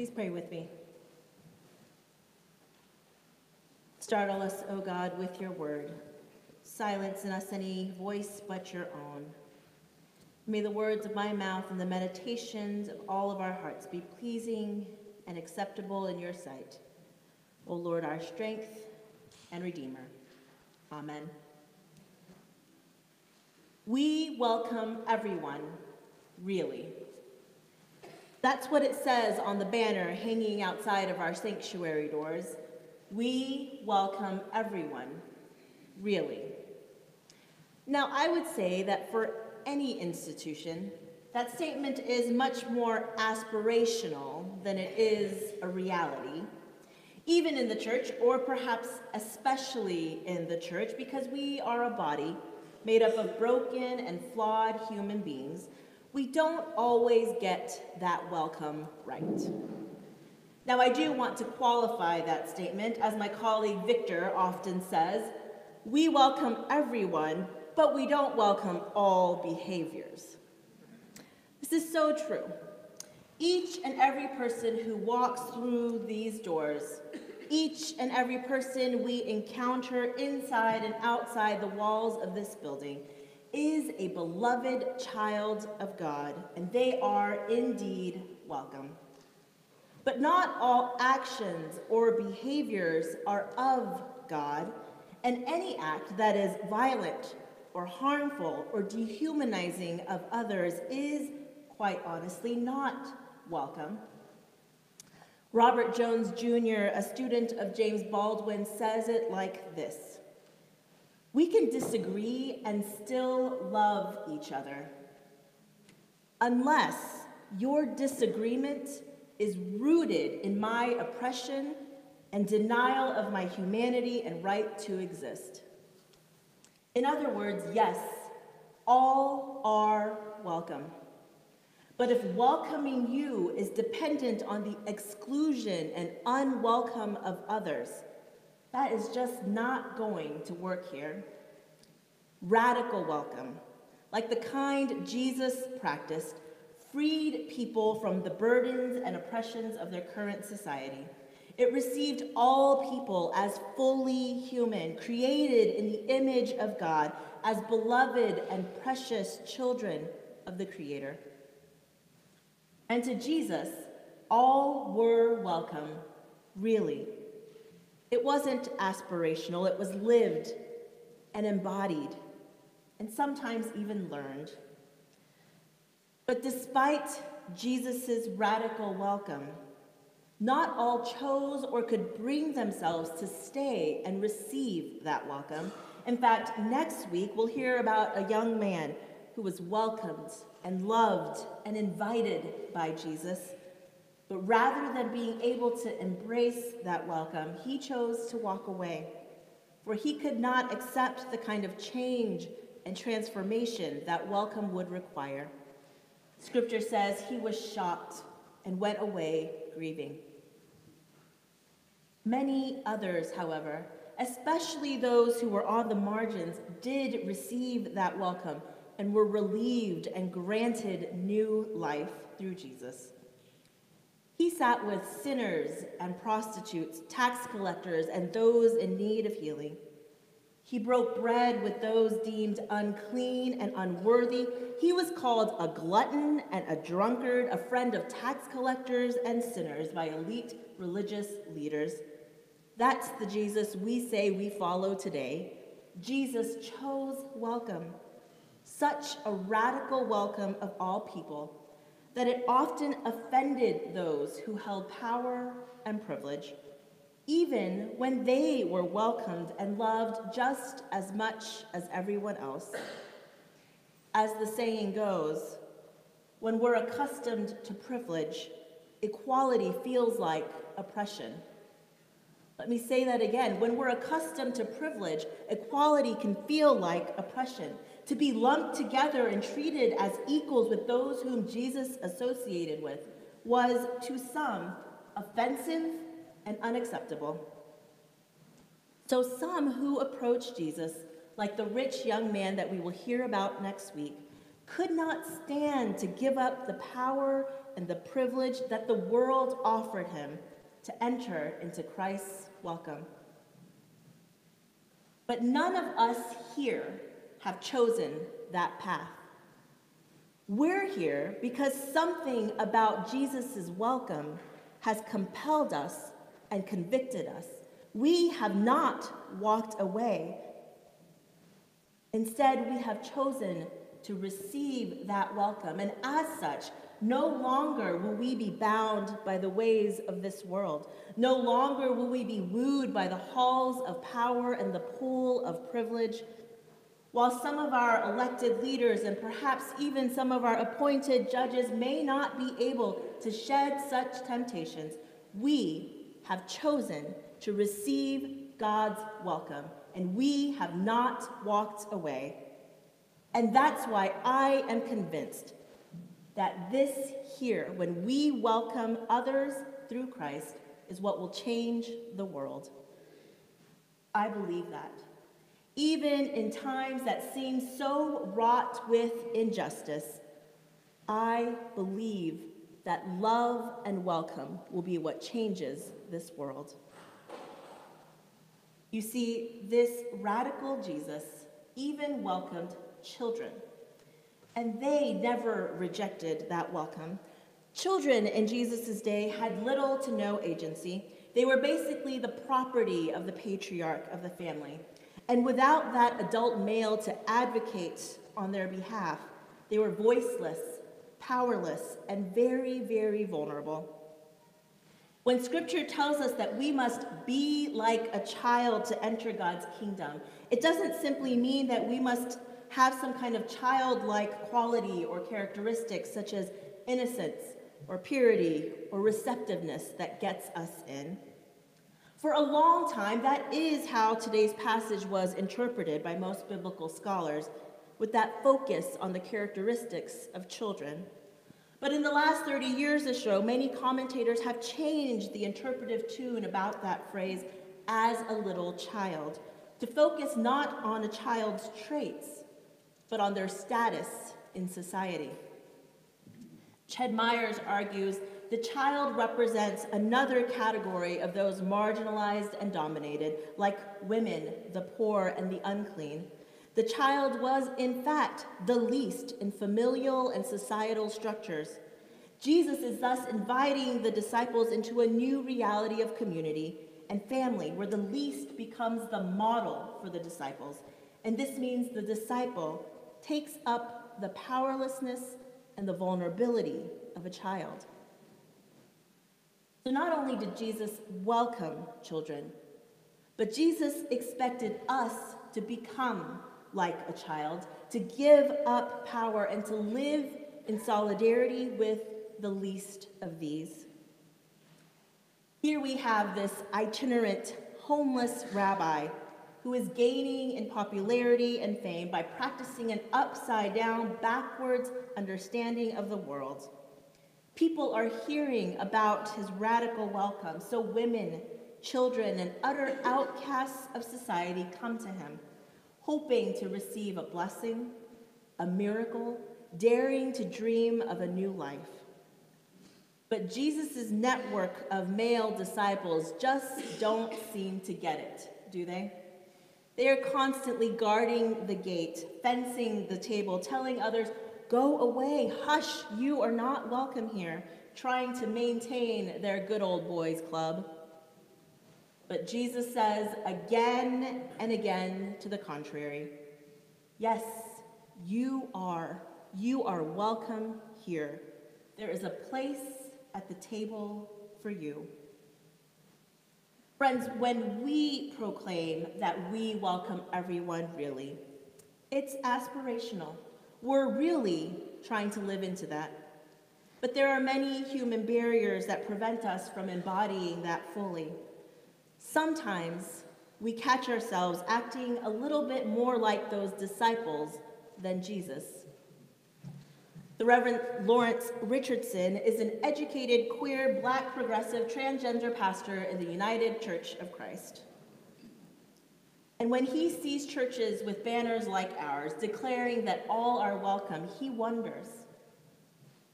Please pray with me. Startle us, O God, with your word. Silence in us any voice but your own. May the words of my mouth and the meditations of all of our hearts be pleasing and acceptable in your sight. O Lord, our strength and Redeemer. Amen. We welcome everyone, really. That's what it says on the banner hanging outside of our sanctuary doors. We welcome everyone, really. Now, I would say that for any institution, that statement is much more aspirational than it is a reality, even in the church, or perhaps especially in the church, because we are a body made up of broken and flawed human beings. We don't always get that welcome right. Now, I do want to qualify that statement, as my colleague Victor often says we welcome everyone, but we don't welcome all behaviors. This is so true. Each and every person who walks through these doors, each and every person we encounter inside and outside the walls of this building, is a beloved child of God, and they are indeed welcome. But not all actions or behaviors are of God, and any act that is violent or harmful or dehumanizing of others is, quite honestly, not welcome. Robert Jones Jr., a student of James Baldwin, says it like this We can disagree and still love each other, unless your disagreement is rooted in my oppression and denial of my humanity and right to exist. In other words, yes, all are welcome. But if welcoming you is dependent on the exclusion and unwelcome of others, that is just not going to work here. Radical welcome, like the kind Jesus practiced, freed people from the burdens and oppressions of their current society. It received all people as fully human, created in the image of God, as beloved and precious children of the Creator. And to Jesus, all were welcome, really. It wasn't aspirational, it was lived and embodied, and sometimes even learned. But despite Jesus' radical welcome, not all chose or could bring themselves to stay and receive that welcome. In fact, next week we'll hear about a young man who was welcomed and loved and invited by Jesus. But rather than being able to embrace that welcome, he chose to walk away, for he could not accept the kind of change and transformation that welcome would require. Scripture says he was shocked and went away grieving. Many others, however, especially those who were on the margins, did receive that welcome and were relieved and granted new life through Jesus. He sat with sinners and prostitutes, tax collectors, and those in need of healing. He broke bread with those deemed unclean and unworthy. He was called a glutton and a drunkard, a friend of tax collectors and sinners by elite religious leaders. That's the Jesus we say we follow today. Jesus chose welcome, such a radical welcome of all people that it often offended those who held power and privilege even when they were welcomed and loved just as much as everyone else. As the saying goes, when we're accustomed to privilege, equality feels like oppression. Let me say that again. When we're accustomed to privilege, equality can feel like oppression. To be lumped together and treated as equals with those whom Jesus associated with was, to some, offensive and unacceptable. So some who approached Jesus, like the rich young man that we will hear about next week, could not stand to give up the power and the privilege that the world offered him to enter into Christ's welcome. But none of us here have chosen that path. We're here because something about Jesus' welcome has compelled us and convicted us. We have not walked away. Instead, we have chosen to receive that welcome. And as such, no longer will we be bound by the ways of this world. No longer will we be wooed by the halls of power and the pool of privilege. While some of our elected leaders and perhaps even some of our appointed judges may not be able to shed such temptations, we have chosen to receive God's welcome, and we have not walked away. And that's why I am convinced that this here, when we welcome others through Christ, is what will change the world. I believe that. Even in times that seem so wrought with injustice, I believe that love and welcome will be what changes this world. You see, this radical Jesus even welcomed children and they never rejected that welcome. Children in Jesus' day had little to no agency. They were basically the property of the patriarch of the family. And without that adult male to advocate on their behalf, they were voiceless, powerless, and very, very vulnerable. When scripture tells us that we must be like a child to enter God's kingdom, it doesn't simply mean that we must have some kind of childlike quality or characteristics such as innocence or purity or receptiveness that gets us in. For a long time, that is how today's passage was interpreted by most biblical scholars, with that focus on the characteristics of children. But in the last 30 years or so, many commentators have changed the interpretive tune about that phrase, as a little child, to focus not on a child's traits, but on their status in society. Ched Myers argues the child represents another category of those marginalized and dominated, like women, the poor, and the unclean. The child was, in fact, the least in familial and societal structures. Jesus is thus inviting the disciples into a new reality of community and family where the least becomes the model for the disciples. And this means the disciple takes up the powerlessness and the vulnerability of a child. So not only did Jesus welcome children, but Jesus expected us to become like a child, to give up power and to live in solidarity with the least of these. Here we have this itinerant homeless rabbi who is gaining in popularity and fame by practicing an upside down, backwards understanding of the world. People are hearing about his radical welcome, so women, children, and utter outcasts of society come to him, hoping to receive a blessing, a miracle, daring to dream of a new life. But Jesus' network of male disciples just don't seem to get it, do they? They are constantly guarding the gate, fencing the table, telling others, Go away, hush, you are not welcome here, trying to maintain their good old boys club. But Jesus says again and again to the contrary Yes, you are. You are welcome here. There is a place at the table for you. Friends, when we proclaim that we welcome everyone, really, it's aspirational. We're really trying to live into that. But there are many human barriers that prevent us from embodying that fully. Sometimes we catch ourselves acting a little bit more like those disciples than Jesus. The Reverend Lawrence Richardson is an educated, queer, black, progressive, transgender pastor in the United Church of Christ. And when he sees churches with banners like ours declaring that all are welcome, he wonders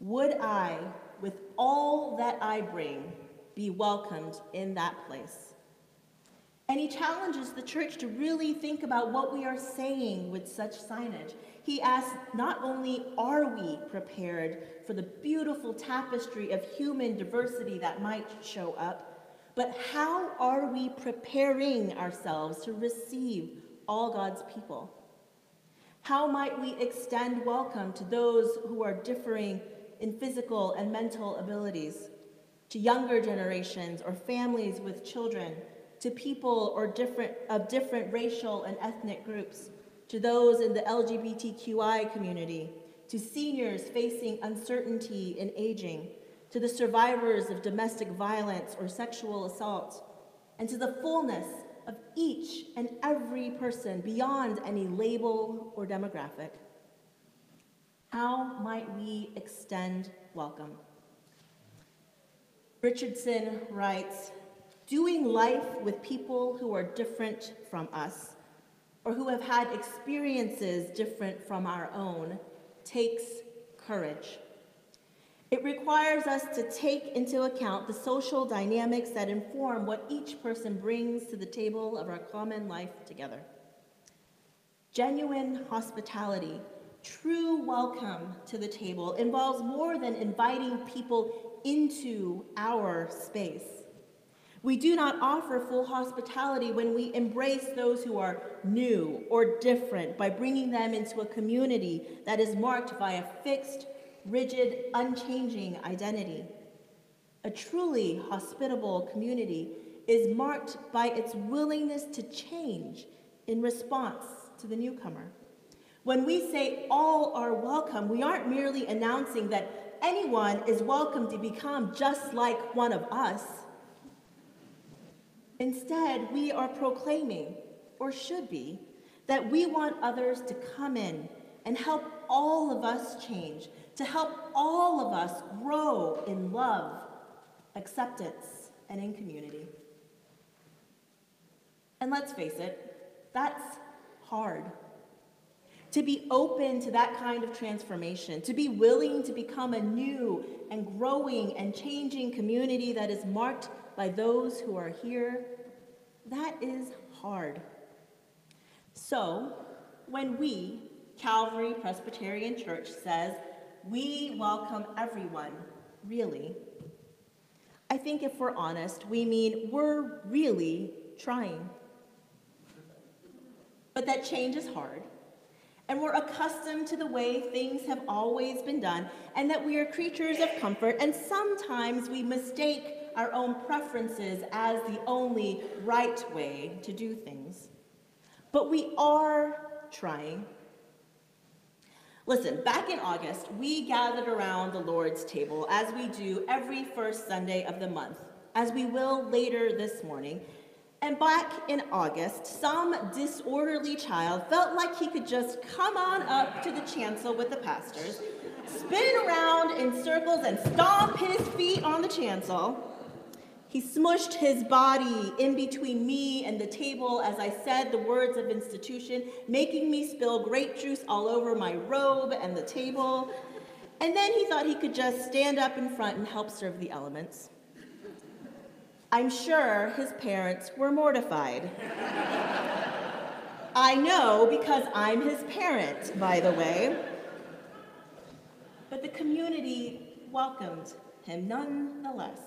Would I, with all that I bring, be welcomed in that place? And he challenges the church to really think about what we are saying with such signage. He asks, not only are we prepared for the beautiful tapestry of human diversity that might show up, but how are we preparing ourselves to receive all God's people? How might we extend welcome to those who are differing in physical and mental abilities, to younger generations or families with children, to people or different, of different racial and ethnic groups, to those in the LGBTQI community, to seniors facing uncertainty in aging, to the survivors of domestic violence or sexual assault, and to the fullness of each and every person beyond any label or demographic. How might we extend welcome? Richardson writes Doing life with people who are different from us or who have had experiences different from our own takes courage. It requires us to take into account the social dynamics that inform what each person brings to the table of our common life together. Genuine hospitality, true welcome to the table, involves more than inviting people into our space. We do not offer full hospitality when we embrace those who are new or different by bringing them into a community that is marked by a fixed rigid, unchanging identity. A truly hospitable community is marked by its willingness to change in response to the newcomer. When we say all are welcome, we aren't merely announcing that anyone is welcome to become just like one of us. Instead, we are proclaiming, or should be, that we want others to come in and help all of us change, to help all of us grow in love, acceptance, and in community. And let's face it, that's hard. To be open to that kind of transformation, to be willing to become a new and growing and changing community that is marked by those who are here, that is hard. So, when we, Calvary Presbyterian Church, says we welcome everyone, really. I think if we're honest, we mean we're really trying. But that change is hard. And we're accustomed to the way things have always been done, and that we are creatures of comfort, and sometimes we mistake our own preferences as the only right way to do things. But we are trying. Listen, back in August, we gathered around the Lord's table as we do every first Sunday of the month, as we will later this morning. And back in August, some disorderly child felt like he could just come on up to the chancel with the pastors, spin around in circles, and stomp his feet on the chancel. He smushed his body in between me and the table as I said the words of institution, making me spill grape juice all over my robe and the table. And then he thought he could just stand up in front and help serve the elements. I'm sure his parents were mortified. I know because I'm his parent, by the way. But the community welcomed him nonetheless.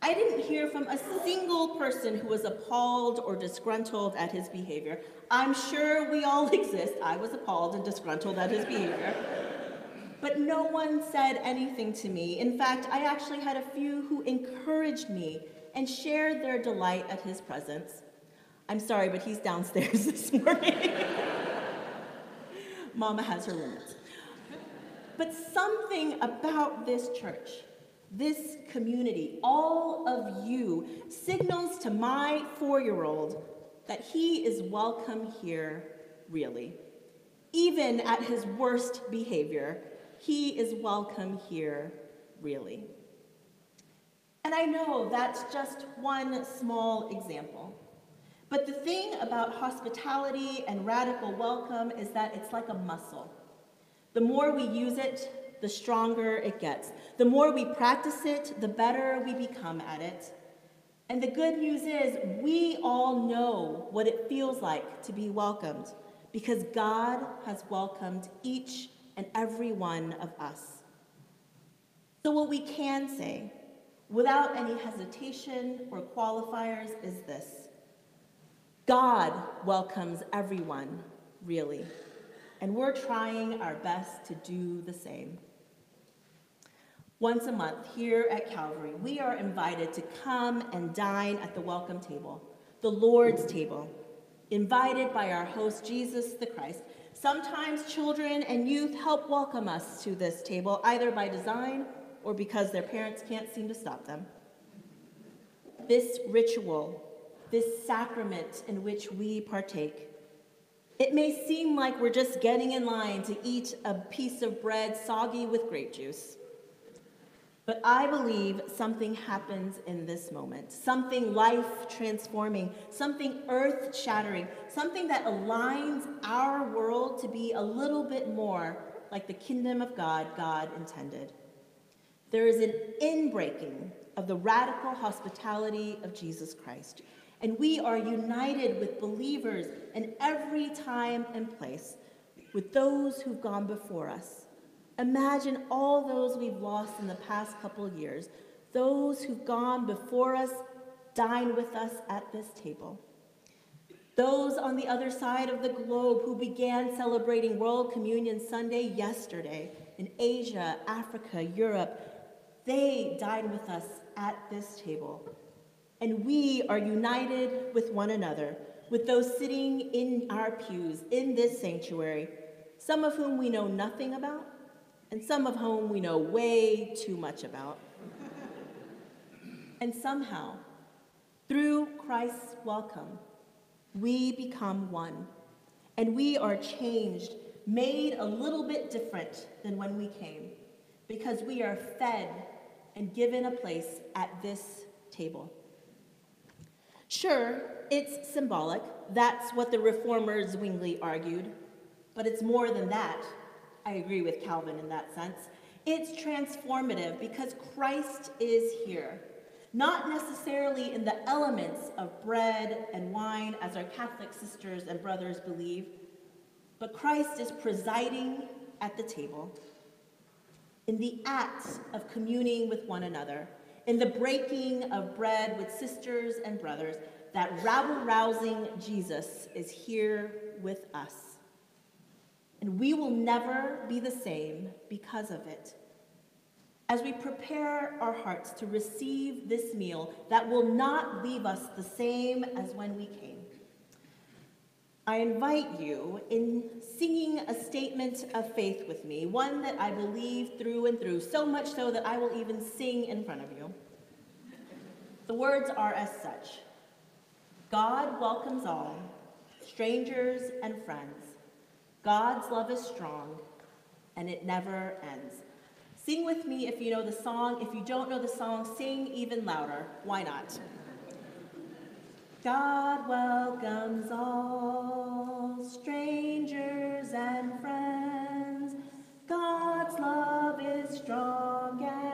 I didn't hear from a single person who was appalled or disgruntled at his behavior. I'm sure we all exist. I was appalled and disgruntled at his behavior. But no one said anything to me. In fact, I actually had a few who encouraged me and shared their delight at his presence. I'm sorry, but he's downstairs this morning. Mama has her limits. But something about this church this community, all of you, signals to my four year old that he is welcome here, really. Even at his worst behavior, he is welcome here, really. And I know that's just one small example. But the thing about hospitality and radical welcome is that it's like a muscle. The more we use it, the stronger it gets. The more we practice it, the better we become at it. And the good news is, we all know what it feels like to be welcomed because God has welcomed each and every one of us. So, what we can say, without any hesitation or qualifiers, is this God welcomes everyone, really, and we're trying our best to do the same. Once a month here at Calvary, we are invited to come and dine at the welcome table, the Lord's table, invited by our host, Jesus the Christ. Sometimes children and youth help welcome us to this table, either by design or because their parents can't seem to stop them. This ritual, this sacrament in which we partake, it may seem like we're just getting in line to eat a piece of bread soggy with grape juice. But I believe something happens in this moment, something life transforming, something earth shattering, something that aligns our world to be a little bit more like the kingdom of God God intended. There is an inbreaking of the radical hospitality of Jesus Christ, and we are united with believers in every time and place, with those who've gone before us. Imagine all those we've lost in the past couple of years, those who've gone before us, dine with us at this table. Those on the other side of the globe who began celebrating World Communion Sunday yesterday in Asia, Africa, Europe, they dine with us at this table. And we are united with one another, with those sitting in our pews in this sanctuary, some of whom we know nothing about, and some of whom we know way too much about. and somehow, through Christ's welcome, we become one, and we are changed, made a little bit different than when we came, because we are fed and given a place at this table. Sure, it's symbolic. That's what the reformers Zwingli argued. But it's more than that. I agree with Calvin in that sense. It's transformative because Christ is here. Not necessarily in the elements of bread and wine, as our Catholic sisters and brothers believe, but Christ is presiding at the table in the act of communing with one another, in the breaking of bread with sisters and brothers, that rabble rousing Jesus is here with us and we will never be the same because of it. As we prepare our hearts to receive this meal that will not leave us the same as when we came, I invite you in singing a statement of faith with me, one that I believe through and through, so much so that I will even sing in front of you. The words are as such God welcomes all, strangers and friends. God's love is strong, and it never ends. Sing with me if you know the song. If you don't know the song, sing even louder. Why not? God welcomes all, strangers and friends. God's love is strong and.